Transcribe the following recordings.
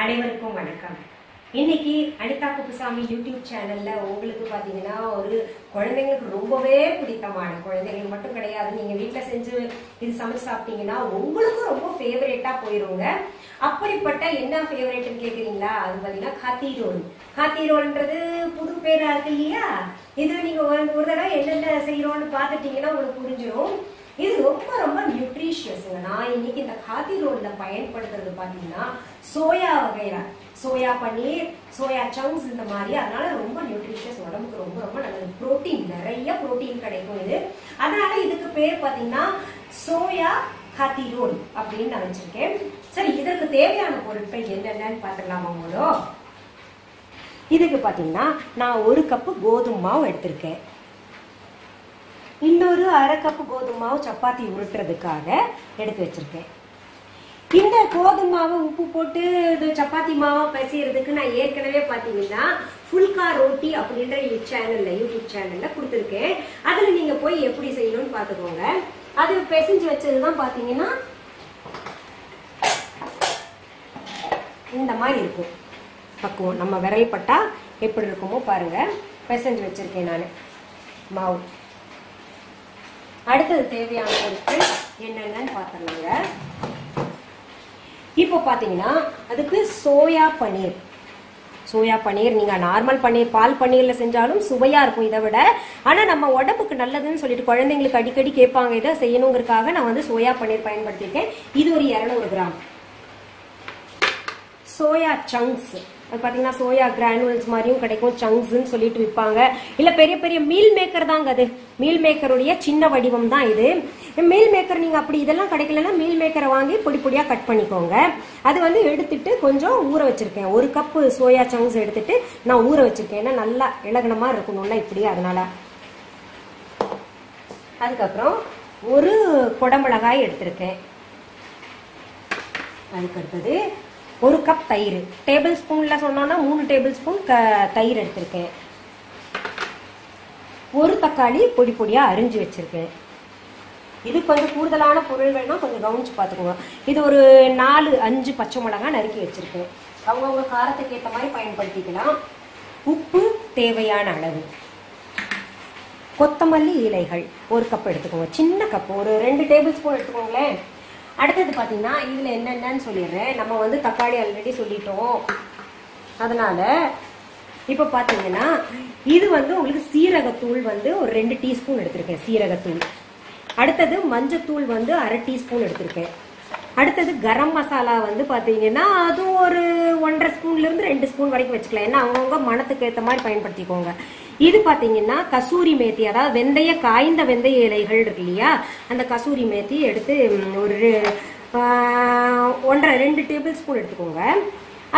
அனைவருக்கும் வணக்கம். இன்னைக்கு அனிதா குப்புசாமி யூடியூப் சேனல்ல உங்களுக்கு பாத்தீங்கன்னா ஒரு குழந்தைங்களுக்கு ரொம்பவே பிடித்தமான குழந்தைங்களுக்கு மட்டும் கிடையாது. நீங்க வீட்டில் செஞ்சு இது சமைச்சு சாப்பிட்டீங்கன்னா உங்களுக்கும் ரொம்ப ஃபேவரேட்டா போயிருங்க. அப்படிப்பட்ட என்ன ஃபேவரேட்னு கேக்குறீங்களா? அது பாத்தீங்கன்னா காத்தி ரோல். காத்தி ரோல்ன்றது புது பேரா இருக்கு இல்லையா? இது நீங்க ஒரு ஒரு தடவை என்னென்ன செய்யறோம்னு பாத்துட்டீங்கன்னா உங்களுக்கு புரிஞ்சிடும் இது ரொம்ப ரொம்ப நியூட்ரிஷியஸ்ங்க நான் இன்னைக்கு இந்த காத்தி ரோல்ல பயன்படுத்துறது பாத்தீங்கன்னா சோயா வகையில. சோயா பன்னீர் சோயா சங்க்ஸ் இந்த மாதிரி. அதனால ரொம்ப நியூட்ரிஷியஸ் உடம்புக்கு ரொம்ப ரொம்ப நல்லது. புரோட்டீன் நிறைய புரோட்டீன் கிடைக்கும் இது. அதனால இதுக்கு பேர் பாத்தீங்கன்னா சோயா காத்தி ரோல் அப்படின்னு நான் வச்சிருக்கேன். சரி இதற்கு தேவையான பொருட்கள் என்னென்னன்னு பார்த்துடலாமா உங்களோ இதுக்கு பாத்தீங்கன்னா நான் ஒரு கப்பு கோதுமை மாவு எடுத்திருக்கேன். இன்னொரு அரை கப்பு கோதுமை மாவு சப்பாத்தி உருட்டுறதுக்காக எடுத்து வச்சிருக்கேன். இந்த கோதுமை மாவு உப்பு போட்டு இது சப்பாத்தி மாவு பிசைகிறதுக்கு நான் ஏற்கனவே பார்த்தீங்கன்னா ஃபுல்கா ரோட்டி அப்படின்ற சேனல்ல யூடியூப் சேனல்ல கொடுத்துருக்கேன். அதில் நீங்க போய் எப்படி செய்யணும்னு பார்த்துக்கோங்க அது பிசைஞ்சு வச்சதுதான் பார்த்தீங்கன்னா இந்த மாதிரி இருக்கும். பக்குவம். நம்ம விரல் பட்டா எப்படி இருக்குமோ பாருங்க. பிசைஞ்சு வச்சிருக்கேன் நான். மாவு. அடுத்தது தேவையான பொருட்கள் என்னென்னு பார்த்துடலாங்க. இப்போ பார்த்தீங்கன்னா அதுக்கு சோயா பன்னீர். சோயா பன்னீர் நீங்க நார்மல் பன்னீர் பால் பன்னீர்ல செஞ்சாலும் சுவையா இருக்கும் இதை விட. ஆனா நம்ம உடம்புக்கு நல்லதுன்னு சொல்லிட்டு குழந்தைங்களுக்கு அடிக்கடி கேட்பாங்க இதை செய்யணுங்கிறதுக்காக நான் வந்து சோயா பன்னீர் பயன்படுத்தியிருக்கேன். இது ஒரு இரநூறு கிராம். Soya chunks. அது பார்த்தீங்கன்னா சோயா கிரானுவல்ஸ் மாதிரியும் கிடைக்கும் சங்ஸ்ன்னு சொல்லிட்டு விற்பாங்க இல்லை பெரிய பெரிய மீல் மேக்கர் தாங்க அது. மீல் மேக்கருடைய சின்ன வடிவம் தான் இது. மீல் மேக்கர் நீங்கள் அப்படி இதெல்லாம் கிடைக்கலன்னா மீல் மேக்கரை வாங்கி பொடி பொடியாக கட் பண்ணிக்கோங்க. அது வந்து எடுத்துட்டு கொஞ்சம் ஊற வச்சிருக்கேன். ஒரு கப்பு சோயா சங்க்ஸ் எடுத்துட்டு நான் ஊற வச்சிருக்கேன். ஏன்னா நல்லா இலகனமாக இருக்கணும்ல இப்படி அதனால. அதுக்கப்புறம் ஒரு குடமிளகாய் எடுத்திருக்கேன். அதுக்கு அடுத்தது ஒரு கப் தயிர். டேபிள் ஸ்பூன்ல சொன்னோம்னா மூணு டேபிள் ஸ்பூன் க தயிர் எடுத்திருக்கேன். ஒரு தக்காளி பொடி பொடியா அரிஞ்சு வச்சிருக்கேன். இது கொஞ்சம் கூடுதலான பொருள் வேணா கொஞ்சம் கவனிச்சு பார்த்துக்கோங்க. இது ஒரு நாலு அஞ்சு பச்சை மிளகாய் நறுக்கி வச்சிருக்கேன். அவங்கவுங்க காரத்துக்கு ஏற்ற மாதிரி பயன்படுத்திக்கலாம். உப்பு தேவையான அளவு. கொத்தமல்லி இலைகள் ஒரு கப் எடுத்துக்கோங்க. சின்ன கப் ஒரு ரெண்டு டேபிள் ஸ்பூன் எடுத்துக்கோங்களேன். அடுத்தது பார்த்தீங்கன்னா இதில் என்னென்னு சொல்லிடுறேன். நம்ம வந்து தக்காளி ஆல்ரெடி சொல்லிட்டோம். அதனால் இப்போ பார்த்தீங்கன்னா இது வந்து உங்களுக்கு சீரகத்தூள் வந்து ஒரு ரெண்டு டீஸ்பூன் எடுத்திருக்கேன் சீரகத்தூள். அடுத்தது மஞ்சத்தூள் வந்து அரை டீஸ்பூன் எடுத்திருக்கேன். அடுத்தது கரம் மசாலா வந்து பார்த்தீங்கன்னா அதுவும் ஒரு ஒன்றரை ஸ்பூன்லேருந்து ரெண்டு ஸ்பூன் வரைக்கும் வச்சுக்கலாம். ஏன்னா அவங்கவுங்க மனத்துக்கு ஏற்ற மாதிரி பயன்படுத்திக்கோங்க. இது பார்த்தீங்கன்னா கசூரி மேத்தி அதாவது வெந்தய காய்ந்த வெந்தய இலைகள் இருக்கு இல்லையா? அந்த கசூரி மேத்தி எடுத்து ஒரு ஒன்றரை ரெண்டு டேபிள் ஸ்பூன் எடுத்துக்கோங்க.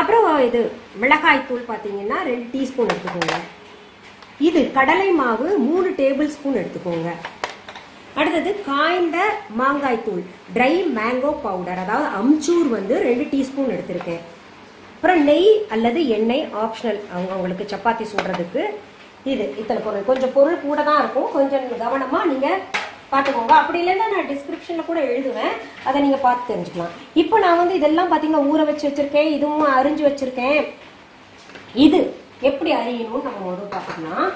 அப்புறம் இது மிளகாய் தூள் பார்த்தீங்கன்னா ரெண்டு டீஸ்பூன் எடுத்துக்கோங்க. இது கடலை மாவு மூணு டேபிள் ஸ்பூன் எடுத்துக்கோங்க. அடுத்தது காய்ந்த மாங்காய் தூள் ட்ரை மேங்கோ பவுடர் அதாவது அம்ச்சூர் வந்து ரெண்டு டீஸ்பூன் எடுத்திருக்கேன். அப்புறம் நெய் அல்லது எண்ணெய் ஆப்ஷனல் அவங்க அவங்களுக்கு சப்பாத்தி சுடுறதுக்கு இது இத்தனை பொருள். கொஞ்சம் பொருள் கூட தான் இருக்கும். கொஞ்சம் கவனமா நீங்க பார்த்துக்கோங்க. அப்படி இல்லைன்னா நான் டிஸ்கிரிப்ஷன்ல கூட எழுதுவேன். அதை நீங்க பார்த்து தெரிஞ்சுக்கலாம். இப்போ நான் வந்து இதெல்லாம் பார்த்தீங்கன்னா ஊற வச்சு வச்சிருக்கேன். இதுவும் அரிஞ்சு வச்சிருக்கேன். இது எப்படி அறியணும்னு நம்ம முதல் பார்த்துக்கலாம்.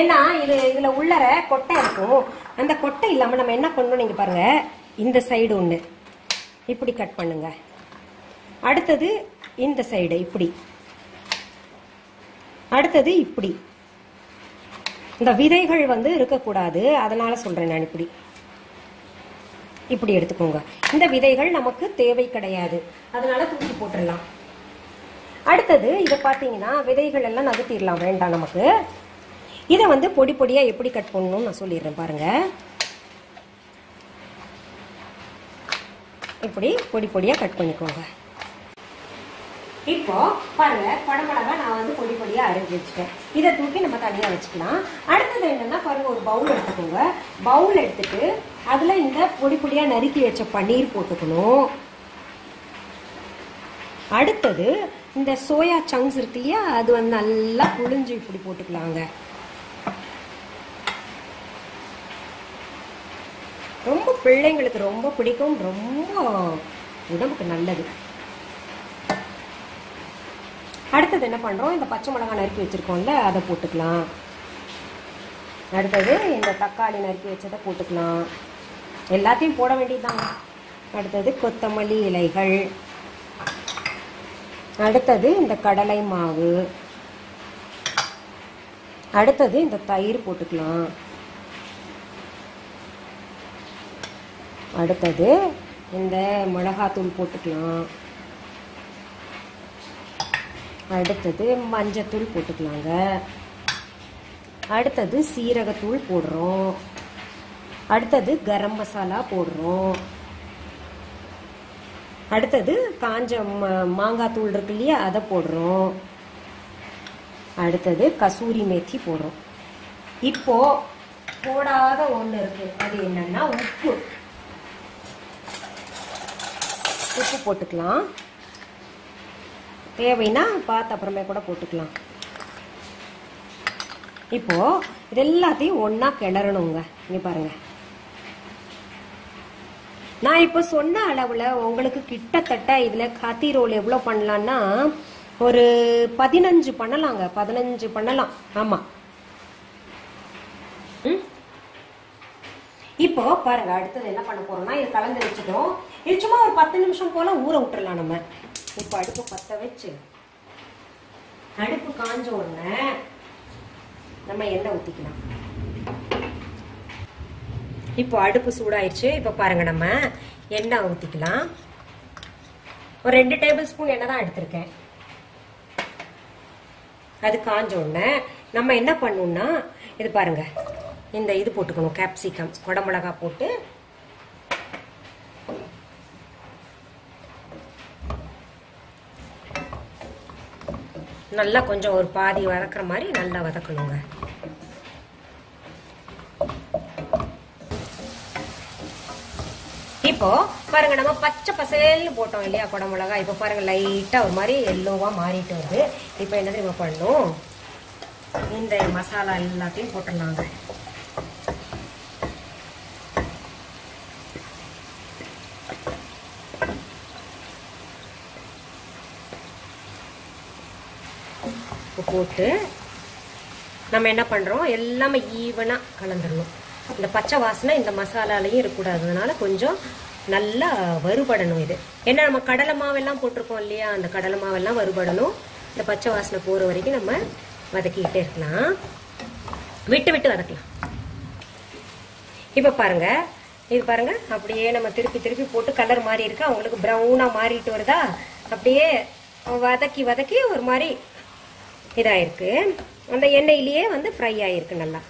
ஏன்னா இது இதுல உள்ளர கொட்டை இருக்கும். அந்த கொட்டை இல்லாம நம்ம என்ன பண்ணணும் நீங்க பாருங்க. இந்த சைடு ஒன்று இப்படி கட் பண்ணுங்க. அடுத்தது இந்த சைடு இப்படி. அடுத்தது இப்படி. இந்த விதைகள் வந்து இருக்கக்கூடாது. அதனால சொல்றேன் நான் இப்படி. இப்படி எடுத்துக்கோங்க. இந்த விதைகள் நமக்கு தேவை கிடையாது. அதனால தூக்கி போட்டுடலாம். அடுத்தது இதை பார்த்தீங்கன்னா விதைகள் எல்லாம் நகர்த்திடலாம். வேண்டாம் நமக்கு. இதை வந்து பொடி பொடியாக எப்படி கட் பண்ணணும்னு நான் சொல்லிடுறேன் பாருங்க. இப்படி பொடி பொடியாக கட் பண்ணிக்கோங்க. இப்போ பாருங்க படமளவா நான் வந்து பொடி பொடியா அரைஞ்சு வச்சுட்டேன். இதை தூக்கி நம்ம தனியா வச்சுக்கலாம். அடுத்தது என்னன்னா பாருங்க ஒரு பவுல் எடுத்துக்கோங்க. பவுல் எடுத்துட்டு அதுல இந்த பொடி பொடியா நறுக்கி வச்ச பன்னீர் போட்டுக்கணும். அடுத்தது இந்த சோயா சங்ஸ் இருக்கு இல்லையா அது வந்து நல்லா புழிஞ்சு இப்படி போட்டுக்கலாங்க. ரொம்ப பிள்ளைங்களுக்கு ரொம்ப பிடிக்கும் ரொம்ப உடம்புக்கு நல்லது. அடுத்தது என்ன பண்ணுறோம் இந்த பச்சை மிளகாய் நறுக்கி வச்சுருக்கோம்ல அதை போட்டுக்கலாம். அடுத்தது இந்த தக்காளி நறுக்கி வச்சதை போட்டுக்கலாம். எல்லாத்தையும் போட வேண்டியதுதாங்க. அடுத்தது கொத்தமல்லி இலைகள். அடுத்தது இந்த கடலை மாவு. அடுத்தது இந்த தயிர் போட்டுக்கலாம். அடுத்தது இந்த மிளகாத்தூள் போட்டுக்கலாம். அடுத்தது மஞ்சத்தூள் போட்டுக்கலாங்க. அடுத்தது சீரகத்தூள் போடுறோம். அடுத்தது கரம் மசாலா போடுறோம். அடுத்தது காஞ்ச மாங்காய் தூள் இருக்கு இல்லையா அதை போடுறோம். அடுத்தது கசூரி மேத்தி போடுறோம். இப்போ போடாத ஒன்று இருக்கு. அது என்னன்னா உப்பு. உப்பு போட்டுக்கலாம். தேவைன்னா பார்த்து அப்புறமே கூட போட்டுக்கலாம். இப்போ இது எல்லாத்தையும் ஒன்னா கிளறணுங்க. இங்க பாருங்க. நான் இப்போ சொன்ன அளவுல உங்களுக்கு கிட்டத்தட்ட இதுல கத்தி ரோல் எவ்வளவு பண்ணலாம்னா ஒரு பதினஞ்சு பண்ணலாங்க. பதினஞ்சு பண்ணலாம். ஆமா. இப்போ பாருங்க அடுத்தது என்ன பண்ண போறோம்னா இது கலந்து வச்சுட்டோம். இது சும்மா ஒரு பத்து நிமிஷம் போல ஊற விட்டுறலாம் நம்ம. இப்போ அடுப்பு பத்த வச்சு அடுப்பு காஞ்ச உடனே நம்ம எண்ணெய் ஊத்திக்கலாம். இப்போ அடுப்பு சூடாயிருச்சு. இப்போ பாருங்க நம்ம எண்ணெய் ஊத்திக்கலாம். ஒரு ரெண்டு டேபிள் ஸ்பூன் எண்ணெய் தான் எடுத்திருக்கேன். அது காஞ்ச உடனே நம்ம என்ன பண்ணணும்னா இது பாருங்க இந்த இது போட்டுக்கணும் கேப்சிகம் குடமிளகா போட்டு நல்லா கொஞ்சம் ஒரு பாதி வதக்குற மாதிரி நல்லா வதக்கணுங்க. இப்போ பாருங்க நம்ம பச்சை பசேல்னு போட்டோம் இல்லையா குடமிளகா இப்போ பாருங்க லைட்டா ஒரு மாதிரி எல்லோவா மாறிட்டு வருது. இப்போ என்ன தெரியுமா பண்ணணும்? இந்த மசாலா எல்லாத்தையும் போட்டுடலாங்க. போட்டு நம்ம என்ன பண்ணுறோம் எல்லாமே ஈவனாக கலந்துடணும் இந்த பச்சை வாசனை இந்த மசாலாலையும் இருக்கக்கூடாது. அதனால கொஞ்சம் நல்லா வறுபடணும் இது. ஏன்னா நம்ம கடலை மாவெல்லாம் போட்டிருக்கோம் இல்லையா? அந்த கடலை மாவெல்லாம் வறுபடணும். இந்த பச்சை வாசனை போகிற வரைக்கும் நம்ம வதக்கிக்கிட்டே இருக்கலாம். விட்டு விட்டு வதக்கலாம். இப்போ பாருங்க. இது பாருங்க. அப்படியே நம்ம திருப்பி திருப்பி போட்டு கலர் மாறி இருக்கு. அவங்களுக்கு ப்ரௌனாக மாறிட்டு வருதா? அப்படியே வதக்கி வதக்கி ஒரு மாதிரி இதாயிருக்கு. அந்த எண்ணெயிலேயே வந்து ஃப்ரை ஆயிருக்கு நல்லா.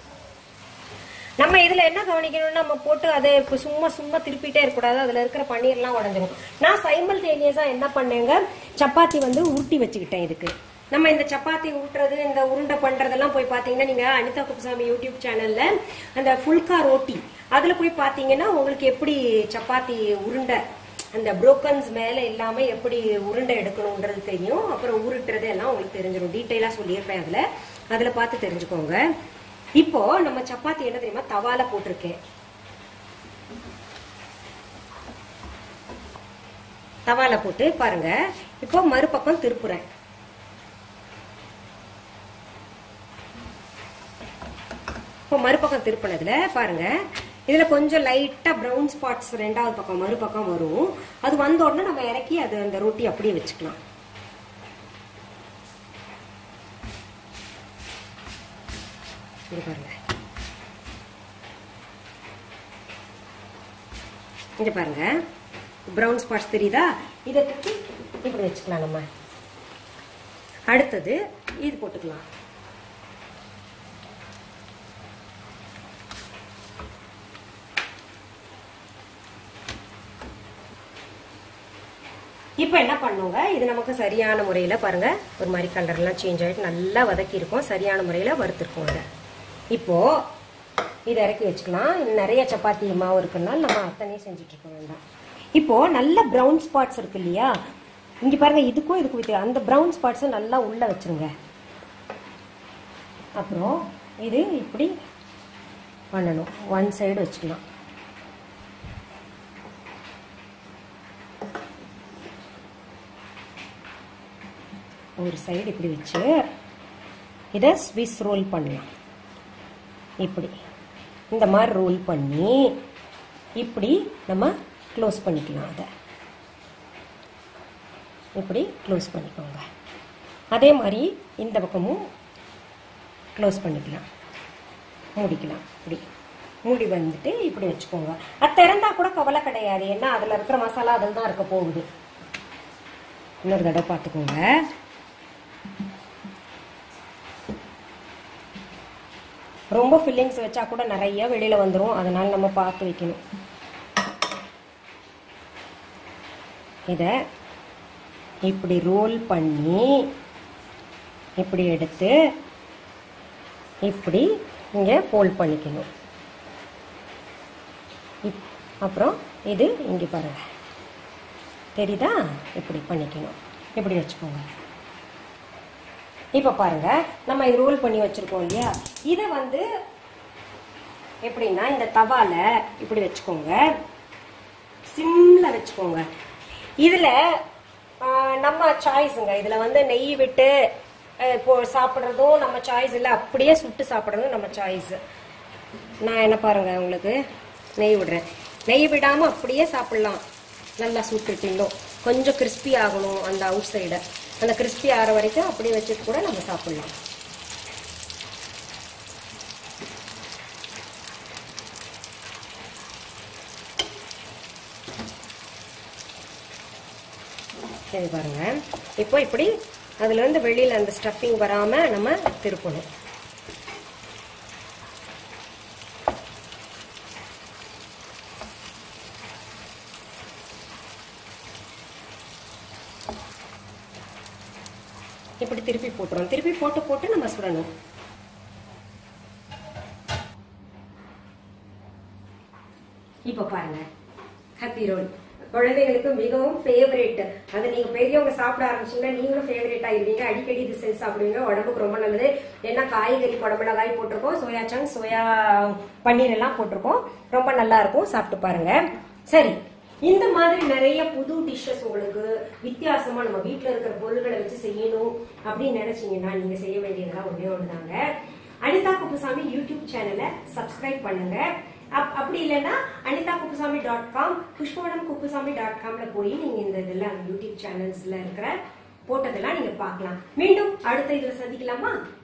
நம்ம இதில் என்ன கவனிக்கணும்னா நம்ம போட்டு அதை இப்போ சும்மா சும்மா திருப்பிட்டே இருக்கக்கூடாது. அதில் இருக்கிற பன்னீர்லாம் உடஞ்சிடும் நான் சைமல்டேனியஸா என்ன பண்ணேங்க? சப்பாத்தி வந்து உருட்டி வச்சுக்கிட்டேன் இதுக்கு. நம்ம இந்த சப்பாத்தி ஊட்டுறது இந்த உருண்டை பண்ணுறதெல்லாம் போய் பார்த்தீங்கன்னா நீங்கள் அனிதா குப்புசாமி யூடியூப் சேனலில் அந்த ஃபுல்கா ரோட்டி அதில் போய் பார்த்தீங்கன்னா உங்களுக்கு எப்படி சப்பாத்தி உருண்டை அந்த புரோக்கன்ஸ் மேல இல்லாம எப்படி உருண்டை எடுக்கணும்ன்றது தெரியும். அப்புறம் உருட்டுறது எல்லாம் உங்களுக்கு தெரிஞ்சிடும் டீட்டெயிலா சொல்லியிருப்பேன் அதுல. அதுல பார்த்து தெரிஞ்சுக்கோங்க. இப்போ நம்ம சப்பாத்தி என்ன தெரியுமா? தவால போட்டிருக்கேன். தவால போட்டு பாருங்க. இப்போ மறுபக்கம் திருப்புறேன். இப்போ மறுபக்கம் திருப்பினதுல பாருங்க. இதுல கொஞ்சம் லைட்டா பிரவுன் ஸ்பாட்ஸ் ரெண்டாவது பக்கம் மறுபக்கம் வரும். அது வந்த உடனே நம்ம இறக்கி அது அந்த ரொட்டி அப்படியே வச்சுக்கலாம். இது பாருங்க. இங்க பாருங்க. பிரவுன் ஸ்பாட்ஸ் தெரியுதா? இதை இப்படி வச்சுக்கலாம் நம்ம. அடுத்தது இது போட்டுக்கலாம். இப்போ என்ன பண்ணுங்க இது நமக்கு சரியான முறையில் பாருங்கள் ஒரு மாதிரி கலர்லாம் சேஞ்ச் ஆகிட்டு நல்லா வதக்கியிருக்கோம் சரியான முறையில் வறுத்துருக்கோம் இதை. இப்போது இதை இறக்கி வச்சுக்கலாம். நிறைய சப்பாத்தி மாவு இருக்குன்னா நம்ம அத்தனையும் செஞ்சுட்டு வேண்டாம். இப்போது நல்ல ப்ரௌன் ஸ்பாட்ஸ் இருக்கு இல்லையா? இங்கே பாருங்கள் இதுக்கும் இதுக்கும் வித்து அந்த ப்ரௌன் ஸ்பாட்ஸை நல்லா உள்ளே வச்சிருங்க. அப்புறம் இது இப்படி பண்ணணும். ஒன் சைடு வச்சுக்கலாம். ஒரு சைடு இப்படி வச்சு இதை ஸ்விஸ் ரோல் பண்ணலாம். இப்படி. இந்த மாதிரி ரோல் பண்ணி இப்படி நம்ம க்ளோஸ் பண்ணிக்கலாம் அதை. இப்படி க்ளோஸ் பண்ணிக்கோங்க. அதே மாதிரி இந்த பக்கமும் க்ளோஸ் பண்ணிக்கலாம். மூடிக்கலாம். இப்படி. மூடி வந்துட்டு இப்படி வச்சுக்கோங்க. அது திறந்தா கூட கவலை கிடையாது. ஏன்னா அதில் இருக்கிற மசாலா அதில் தான் இருக்க போகுது. இன்னொரு தடவை பார்த்துக்கோங்க. ரொம்ப ஃபில்லிங்ஸ் வச்சா கூட நிறைய வெளியில் வந்துடும் அதனால் நம்ம பார்த்து வைக்கணும். இதை இப்படி ரோல் பண்ணி இப்படி எடுத்து இப்படி இங்கே ஃபோல்ட் பண்ணிக்கணும். இப் அப்புறம் இது இங்கே பாருங்கள் தெரியுதா? இப்படி பண்ணிக்கணும். இப்படி வச்சுக்கோங்க. இப்போ பாருங்க நம்ம இது ரோல் பண்ணி வச்சுருக்கோம் இல்லையா? இதை வந்து எப்படின்னா இந்த தவால இப்படி வச்சுக்கோங்க. சிம்மில் வச்சுக்கோங்க. இதில் நம்ம சாய்ஸுங்க இதில் வந்து நெய் விட்டு இப்போ சாப்பிட்றதும் நம்ம சாய்ஸ் இல்லை. அப்படியே சுட்டு சாப்பிட்றதும் நம்ம சாய்ஸ் நான் என்ன பாருங்கள் உங்களுக்கு? நெய் விடுறேன். நெய் விடாமல் அப்படியே சாப்பிட்லாம். நல்லா சுட்டுட்டிலும் கொஞ்சம் கிறிஸ்பி ஆகணும் அந்த அவுட் சைடை அந்த கிறிஸ்பி ஆற வரைக்கும் அப்படியே வச்சுட்டு கூட நம்ம சாப்பிட்லாம். சரி பாருங்க. இப்போ இப்படி அதுலேருந்து வெளியில் அந்த ஸ்டஃபிங் வராமல் நம்ம திருப்பணும். இப்படி திருப்பி போட்டுரும் திருப்பி போட்டு போட்டு நம்ம சுடணும். இப்போ பாருங்க. ஹாப்பி ரோல் குழந்தைகளுக்கு மிகவும் ஃபேவரேட் அது நீங்க பெரியவங்க சாப்பிட ஆரம்பிச்சீங்கன்னா நீங்களும் ஃபேவரேட் ஆயிருவீங்க அடிக்கடி இது செஞ்சு சாப்பிடுவீங்க. உடம்புக்கு ரொம்ப நல்லது. ஏன்னா காய்கறி குடமிளகாய் போட்டிருக்கோம். சோயா சங்க் சோயா பன்னீர் எல்லாம் போட்டிருக்கோம். ரொம்ப நல்லா இருக்கும். சாப்பிட்டு பாருங்க. சரி. இந்த மாதிரி நிறைய புது டிஷ்ஷஸ் உங்களுக்கு வித்தியாசமா நம்ம வீட்டுல இருக்கிற பொருள்களை வச்சு செய்யணும் அப்படின்னு நினைச்சீங்கன்னா நீங்க செய்ய வேண்டியதெல்லாம் ஒண்ணே ஒண்ணுதாங்க. அனிதா குப்புசாமி யூடியூப் சேனலை சப்ஸ்கிரைப் பண்ணுங்க. அப்- அப்படி இல்லைன்னா Anitha Kuppusamy dot com Pushpavanam Kuppusamy dot காம்ல போய் நீங்க இந்த இதெல்லாம் யூடியூப் சேனல்ஸ்ல இருக்கிற போட்டதெல்லாம் நீங்க பார்க்கலாம். மீண்டும் அடுத்த இதுல சந்திக்கலாமா?